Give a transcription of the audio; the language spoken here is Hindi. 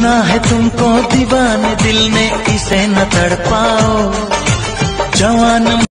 सुना है तुमको दीवाने दिल ने इसे न तड़ पाओ जवान